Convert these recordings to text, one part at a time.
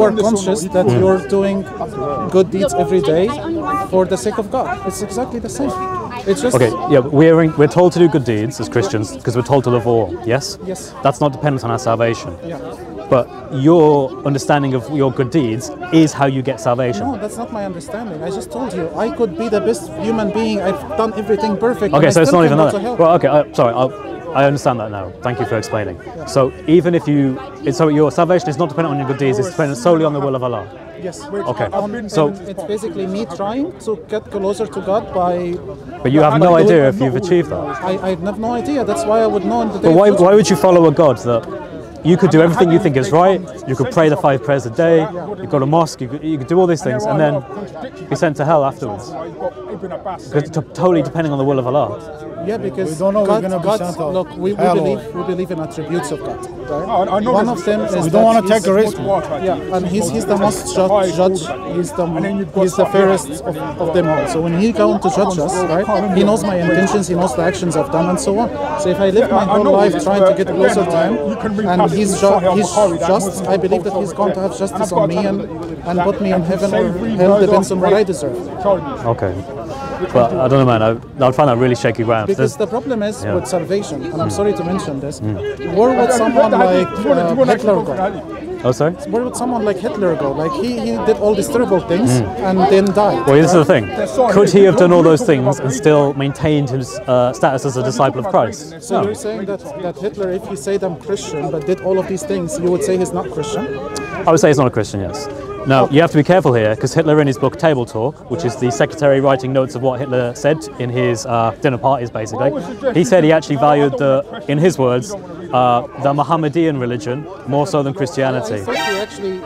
you are conscious that you're doing good deeds every day for the sake of God. It's exactly the same. It's just Okay, yeah, we're in, we're told to do good deeds as Christians because we're told to love all. Yes. Yes. That's not dependent on our salvation. Yeah. But your understanding of your good deeds is how you get salvation. No, that's not my understanding. I just told you I could be the best human being. I've done everything perfect. Okay, so it's not even that. to hell. Well, okay, I, sorry, I'll, I understand that now. Thank you for explaining. So even if you, it's, so your salvation is not dependent on your good deeds; it's dependent solely on the will of Allah. Yes. Okay, Um, so it's basically me trying to get closer to God by. but you have no idea if you've achieved that. I, I have no idea. That's why I would know in the day. But why, judgment. why would you follow a God that you could do everything you think is right? You could pray the five prayers a day. You go to mosque. You could, you could do all these things, and then be sent to hell afterwards. Because it's totally depending on the will of Allah. Yeah, because We don't know we're God, gonna be sent to look, we, we believe we believe in attributes of God. Right? I- I know One of them is We don't want to take a risk. Yeah, and he's he's the most judge. judge he's the he's the fairest of, of them all. So when he going to judge us, right? He knows my intentions. He knows the actions I've done, and so on. So if I live my whole life trying to get again, closer to him, you can read and passages he's in ju- he's just, I believe that he's going to have justice on me and and put me in heaven Say or read hell depends on what I deserve. Told. Okay. But I don't know, man. I, I'd find that really shaky ground. Because There's- the problem is Yeah. with salvation, and I'm sorry to mention this, where would someone like uh, Hitler go? oh, sorry. Where would someone like Hitler go? Like he, he did all these terrible things and then died. Well, this is the thing. Could he have done all those things and still maintained his uh, status as a disciple of Christ? So No. you're saying that, that Hitler, if he said I'm Christian but did all of these things, you would say he's not Christian? I would say he's not a Christian, yes. Now, you have to be careful here because Hitler, in his book Table Talk, which is the secretary writing notes of what Hitler said in his uh, dinner parties, basically, he said he actually valued the, in his words, uh, the Mohammedan religion more so than Christianity. he actually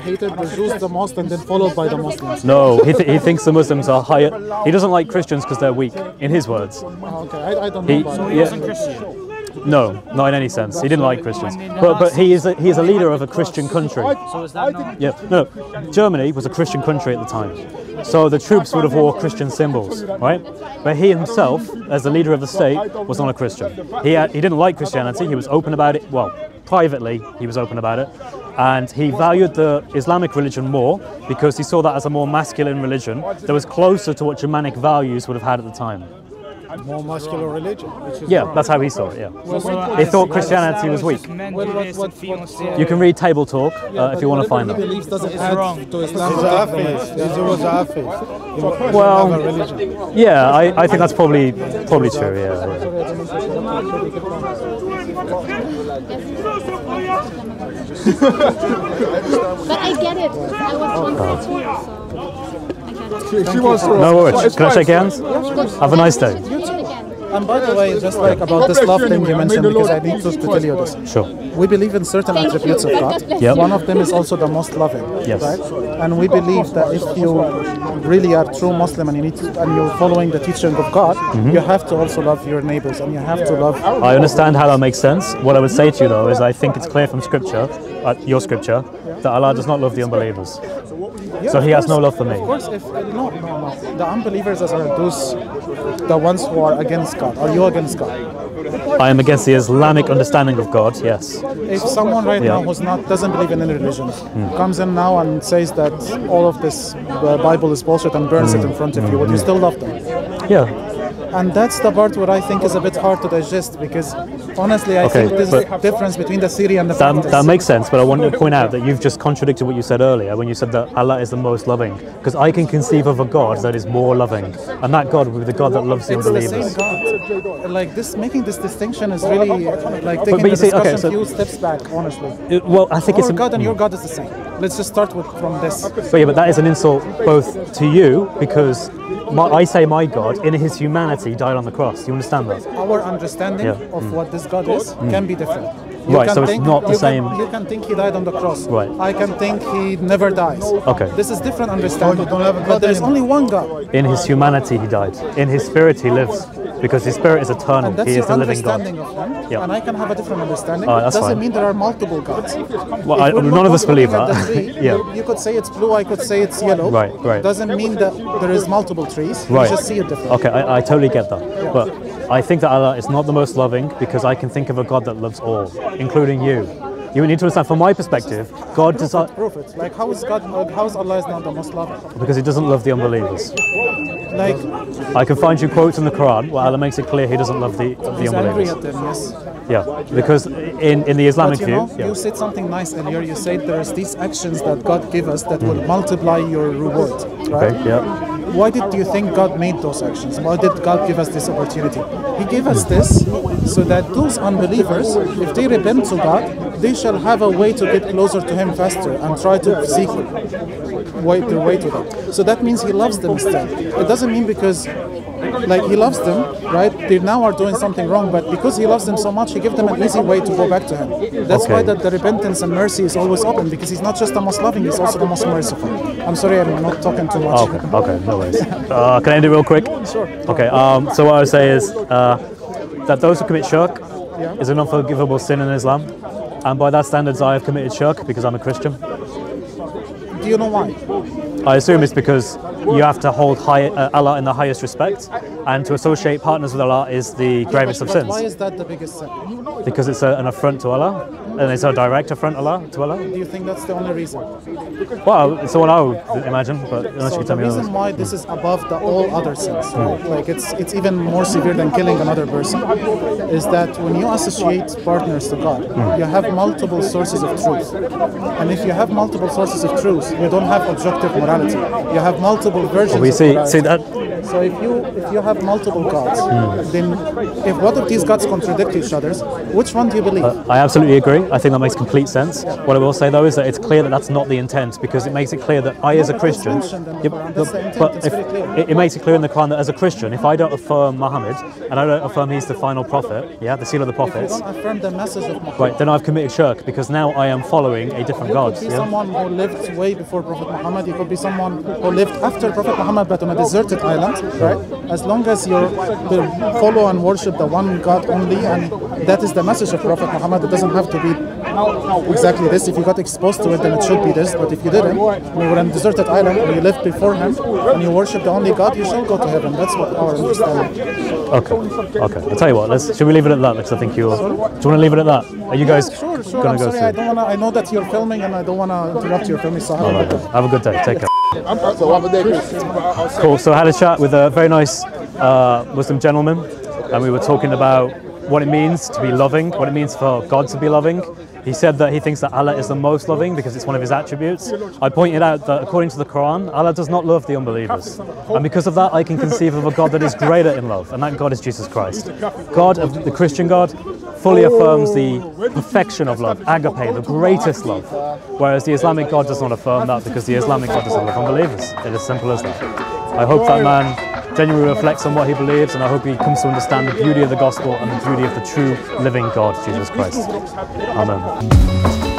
hated the Jews the most and then followed by the Muslims. No, he, th- he thinks the Muslims are higher. He doesn't like Christians because they're weak, in his words. Oh, okay, I, I don't He, know. About yeah, no, not in any sense. He didn't like Christians, but but he is a, he is a leader of a Christian country. So is that not? Yeah, no, Germany was a Christian country at the time, so the troops would have wore Christian symbols, right? But he himself, as the leader of the state, was not a Christian. He had, he didn't like Christianity. He was open about it. Well, privately, he was open about it, and he valued the Islamic religion more because he saw that as a more masculine religion that was closer to what Germanic values would have had at the time. More muscular religion. Which is Yeah, that's how he saw it. Yeah. He thought Christianity was weak. Well, what- what- what- You can read Table Talk uh, if you want to find whatever that. he doesn't It's add wrong. to Islam. He's atheist. He was atheist. Well- Yeah, I, I think that's probably probably true. Yeah. yeah. But I get it. I was once there too, so It. She wants to. No worries. Can I shake hands? Have a nice day. Do it again. And by the way, just like about this love thing you mentioned, because I need to, to tell you this. Sure. We believe in certain Thank attributes you. of God God. Yep. One of them is also the most loving. Yes. Right? And we believe that if you really are true Muslim and you need to, and you're following the teaching of God, Mm-hmm. you have to also love your neighbors and you have to love. I understand how that makes sense. What I would say to you though is I think it's clear from Scripture, uh, your Scripture, that Allah does not love the unbelievers. Yeah, So of he has no love for me. Of course, if uh, no, no, no, the unbelievers are those, the ones who are against God. Are you against God? I am against the Islamic understanding of God. Yes. If someone right Yeah. now who's not doesn't believe in any religion Hmm. comes in now and says that all of this uh, Bible is bullshit and burns Hmm. it in front of you, would you still love them? Yeah. And that's the part where I think is a bit hard to digest because honestly, I Okay, think there's a difference between the theory and the That, practice. that makes sense, but I want to point out that you've just contradicted what you said earlier when you said that Allah is the most loving. Because I can conceive of a God that is more loving, and that God will be the God that loves the it's the unbelievers. same God. Like this, making this distinction is really like taking but you the see, okay, discussion so- a few steps back. Honestly, It- well, I think our it's. God and your mm. God is the same. Let's just start with from this. But yeah, but that is an insult both to you because my, I say my God in His humanity died on the cross. You understand that? Our understanding Yeah. Mm. of what this God is can be different. Right, can so it's not the you same- Can, you can think he died on the cross. Right. I can think he never dies. Okay. This is different understanding. don't have a but there is anymore. only one God. In His humanity, He died. In His spirit, He lives because His spirit is eternal. That's He your is the living God. understanding of him. Yeah. And I can have a different understanding. Alright, that's Doesn't fine. mean there are multiple gods. Well, I, none of us believe that. Tree, yeah. you, could say it's blue, I could say it's yellow. Right, right. Doesn't mean that there is multiple trees. Right. You just see it different. Okay, I, I totally get that. But I think that Allah is not the most loving because I can think of a God that loves all, including you. You need to understand, from my perspective, God does not, Prove it. Like how is God? How is Allah is not the most loving? because He doesn't love the unbelievers. Like I can find you quotes in the Quran where Allah makes it clear He doesn't love the, the he's angry unbelievers. at them. Yes. Yeah, because in, in the Islamic But you know, view, yeah. you said something nice earlier. You said there's these actions that God give us that will multiply your reward, right? Okay, yeah. Why did you think God made those actions? Why did God give us this opportunity? He gave us this so that those unbelievers, if they repent to God, they shall have a way to get closer to Him faster and try to seek way, their way to that. So that means He loves them still. It doesn't mean because like he loves them, right? They now are doing something wrong, but because he loves them so much, he gives them an easy way to go back to him. That's why that the repentance and mercy is always open because he's not just the most loving, he's also the most merciful. I'm sorry, I'm not talking too much. Okay, okay, no worries. Uh, can I end it real quick? Sure. Okay, um, so what I would say is uh, that those who commit shirk is an unforgivable sin in Islam. And by that standards, I have committed shirk because I'm a Christian. Do you know why? I assume it's because you have to hold high, uh, Allah in the highest respect, and to associate partners with Allah is the gravest of sins. why is that the biggest sin? Because it's a, an affront to Allah, and it's a direct affront Allah, to Allah. Do you think that's the only reason? Well, it's what I would imagine, but unless So you can tell the reason why this is above the all other sins, right? like it's it's even more severe than killing another person, is that when you associate partners to God, you have multiple sources of truth, and if you have multiple sources of truth, you don't have objective morality. You have multiple versions. We see, see that So if you if you have multiple gods, hmm. then if one of these gods contradict each other, which one do you believe? Uh, I absolutely agree. I think that makes complete sense. What I will say though is that it's clear that that's not the intent because it makes it clear that I, as a Christian, Yep, the but if, it, it makes it clear in the Quran that as a Christian, if I don't affirm Muhammad and I don't affirm he's the final prophet, yeah, the seal of the prophets, the message of Muhammad, right, then I've committed shirk because now I am following a different You God. could be Yeah? someone who lived way before Prophet Muhammad. You could be someone who lived after Prophet Muhammad, but on a deserted island, right? As long as you follow and worship the one God only, and that is the message of Prophet Muhammad. It doesn't have to be exactly this. If you got exposed to it, then it should be this. But if you didn't, you were on a deserted island and you lived before him, and you worship the only God, you shall go to heaven. That's what our understanding. Okay, okay. I'll tell you what. Let's should we leave it at that? Because I think you're. Do you want to leave it at that? Are you guys Sure, sure. I'm go sorry. I don't wanna. I know that you're filming, and I don't wanna interrupt your filming. So have a All right, good. Have a good day. Take care. Cool. So I had a chat with a very nice uh, Muslim gentleman, and we were talking about what it means to be loving, what it means for God to be loving. He said that he thinks that Allah is the most loving because it's one of his attributes. I pointed out that according to the Quran, Allah does not love the unbelievers. And because of that, I can conceive of a God that is greater in love, and that God is Jesus Christ. God, of the Christian God, fully oh. affirms the perfection of love, agape, the greatest love. Whereas the Islamic God does not affirm that because the Islamic God doesn't love unbelievers. It is simple as that. I hope that man genuinely reflects on what he believes, and I hope he comes to understand the beauty of the gospel and the beauty of the true living God, Jesus Christ. Amen.